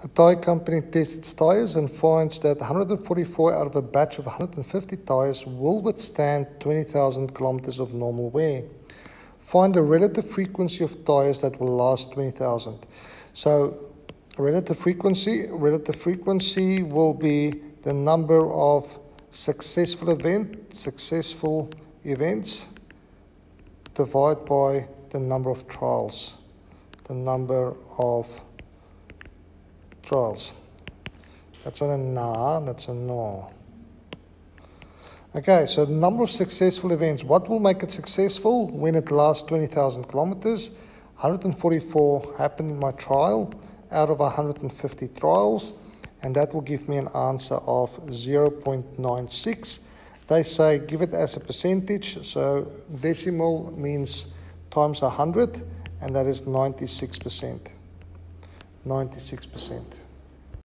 A tyre company tests tyres and finds that 144 out of a batch of 150 tyres will withstand 20,000 kilometers of normal wear. Find the relative frequency of tyres that will last 20,000. So relative frequency, relative frequency will be the number of successful event, successful events divided by the number of trials, the number of trials. That's on a na, that's a no. Okay, so the number of successful events. What will make it successful when it lasts 20,000 kilometers? 144 happened in my trial out of 150 trials, and that will give me an answer of 0.96. They say give it as a percentage, so decimal means times 100, and that is 96%. 96%.